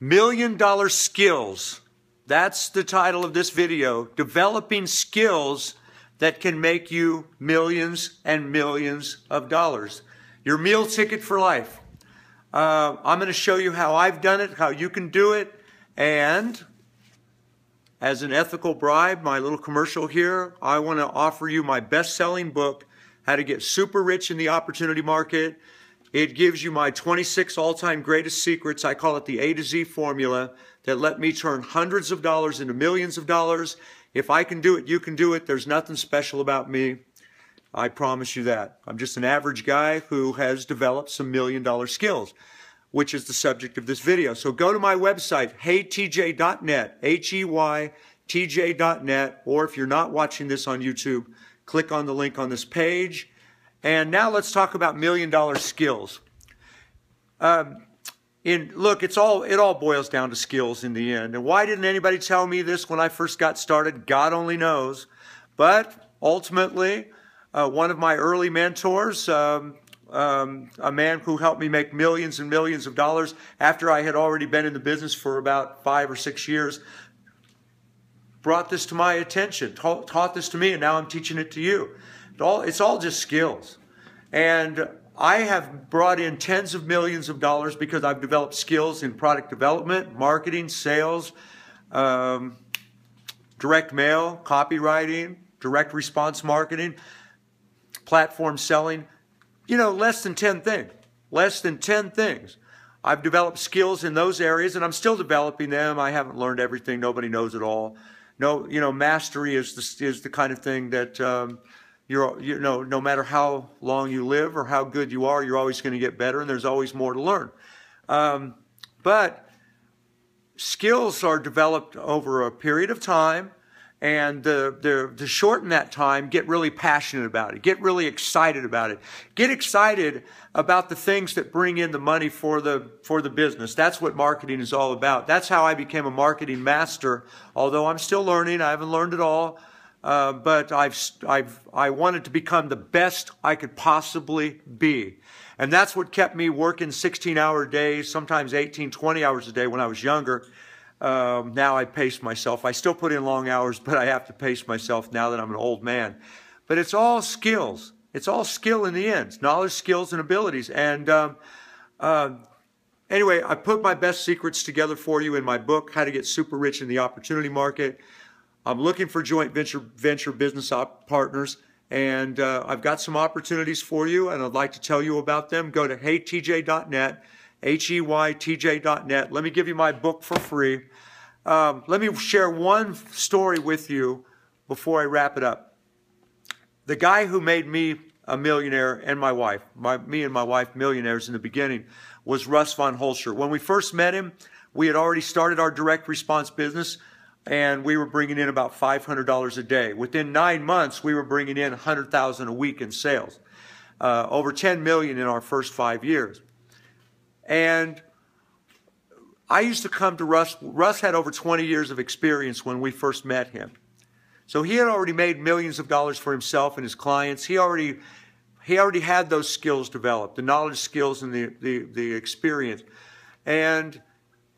Million Dollar Skills. That's the title of this video. Developing skills that can make you millions and millions of dollars. Your meal ticket for life. Uh, I'm going to show you how I've done it, how you can do it, and as an ethical bribe, my little commercial here, I want to offer you my best-selling book, How to Get Super Rich in the Opportunity Market. It gives you my 26 all-time greatest secrets. I call it the A to Z formula that let me turn hundreds of dollars into millions of dollars. If I can do it, you can do it. There's nothing special about me. I promise you that. I'm just an average guy who has developed some million dollar skills, which is the subject of this video. So go to my website, heytj.net, H-E-Y-T-J.net, or if you're not watching this on YouTube, click on the link on this page. And now let's talk about million dollar skills. Um, in look, it's all it all boils down to skills in the end. And why didn't anybody tell me this when I first got started? God only knows. But ultimately, uh, one of my early mentors, um, um, a man who helped me make millions and millions of dollars after I had already been in the business for about five or six years, brought this to my attention, taught, taught this to me, and now I'm teaching it to you. It all, it's all just skills. And I have brought in tens of millions of dollars because I've developed skills in product development, marketing, sales, um, direct mail, copywriting, direct response marketing, platform selling. You know, less than 10 things. Less than 10 things. I've developed skills in those areas and I'm still developing them. I haven't learned everything. Nobody knows it all. No, you know, mastery is the, is the kind of thing that um, you're, you know, no matter how long you live or how good you are, you're always going to get better and there's always more to learn. Um, but skills are developed over a period of time and the, the, to shorten that time, get really passionate about it. Get really excited about it. Get excited about the things that bring in the money for the, for the business. That's what marketing is all about. That's how I became a marketing master. Although I'm still learning, I haven't learned it all. Uh, but I've, I've, I wanted to become the best I could possibly be. And that's what kept me working 16 hour days, sometimes 18, 20 hours a day when I was younger. Um, now I pace myself. I still put in long hours, but I have to pace myself now that I'm an old man. But it's all skills. It's all skill in the end. knowledge, skills, and abilities. And um, uh, anyway, I put my best secrets together for you in my book, How to Get Super Rich in the Opportunity Market. I'm looking for joint venture venture business partners, and uh, I've got some opportunities for you, and I'd like to tell you about them. Go to heytj.net, h-e-y-t-j.net. Let me give you my book for free. Um, let me share one story with you before I wrap it up. The guy who made me a millionaire and my wife, my, me and my wife millionaires in the beginning, was Russ von Hoelscher. When we first met him, we had already started our direct response business and we were bringing in about $500 a day. Within nine months, we were bringing in 100,000 a week in sales, uh, over 10 million in our first five years. And I used to come to Russ. Russ had over 20 years of experience when we first met him. So he had already made millions of dollars for himself and his clients. He already, he already had those skills developed, the knowledge skills and the, the, the experience. And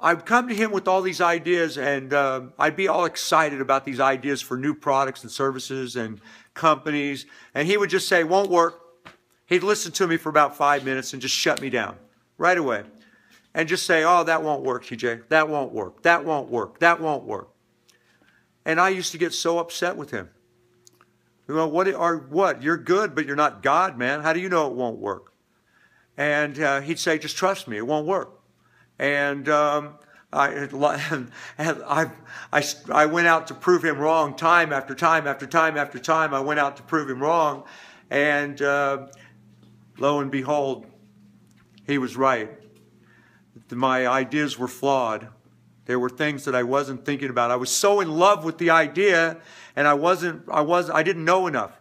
I'd come to him with all these ideas and uh, I'd be all excited about these ideas for new products and services and companies. And he would just say, won't work. He'd listen to me for about five minutes and just shut me down right away. And just say, oh, that won't work, TJ. That won't work. That won't work. That won't work. And I used to get so upset with him. You know, what are what? You're good, but you're not God, man. How do you know it won't work? And uh, he'd say, just trust me, it won't work. And um, I, I, I, I went out to prove him wrong time after time after time after time. I went out to prove him wrong. And uh, lo and behold, he was right. My ideas were flawed. There were things that I wasn't thinking about. I was so in love with the idea and I wasn't, I was, I didn't know enough.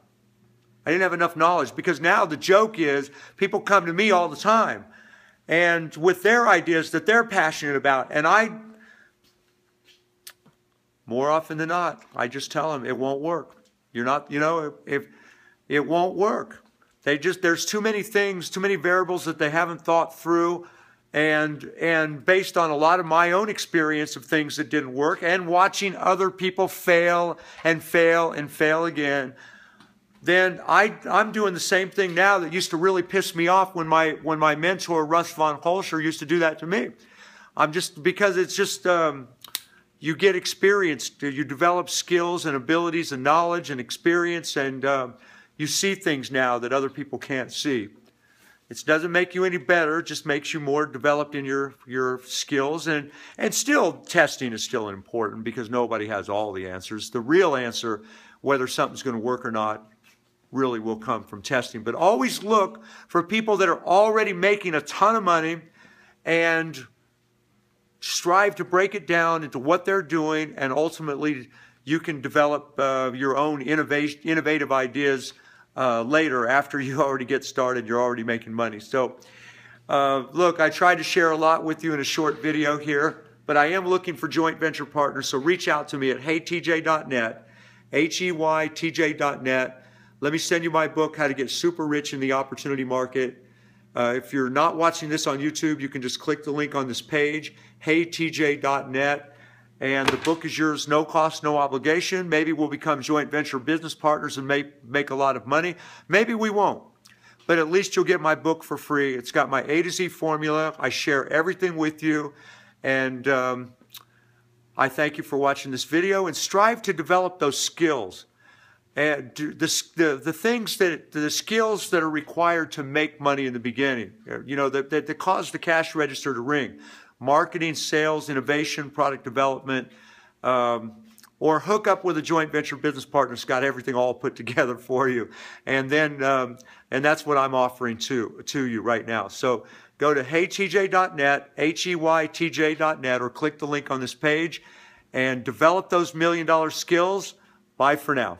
I didn't have enough knowledge because now the joke is people come to me all the time and with their ideas that they're passionate about. And I, more often than not, I just tell them it won't work. You're not, you know, if it won't work. They just, there's too many things, too many variables that they haven't thought through. and and based on a lot of my own experience of things that didn't work and watching other people fail and fail and fail again then I, I'm doing the same thing now that used to really piss me off when my when my mentor Russ von Hoelscher used to do that to me. I'm just because it's just um, you get experience, you develop skills and abilities and knowledge and experience, and um, you see things now that other people can't see. It doesn't make you any better, it just makes you more developed in your, your skills. And, and still, testing is still important because nobody has all the answers. The real answer, whether something's going to work or not, really will come from testing. But always look for people that are already making a ton of money and strive to break it down into what they're doing, and ultimately, you can develop uh, your own innovation, innovative ideas uh, later after you already get started, you're already making money. So, uh, look, I tried to share a lot with you in a short video here, but I am looking for joint venture partners. So reach out to me at heytj.net, H-E-Y-T-J.net. Let me send you my book, How to Get Super Rich in the Opportunity Market. Uh, if you're not watching this on YouTube, you can just click the link on this page, heytj.net. And the book is yours, no cost, no obligation. Maybe we'll become joint venture business partners and make, make a lot of money. Maybe we won't. But at least you'll get my book for free. It's got my A to Z formula. I share everything with you. And um, I thank you for watching this video and strive to develop those skills. And the, the, the things that, the skills that are required to make money in the beginning, you know, that, that, that cause the cash register to ring marketing, sales, innovation, product development, um, or hook up with a joint venture business partner that's got everything all put together for you. And then, um, and that's what I'm offering to, to you right now. So go to heytj.net, H-E-Y-T-J.net, or click the link on this page and develop those million dollar skills. Bye for now.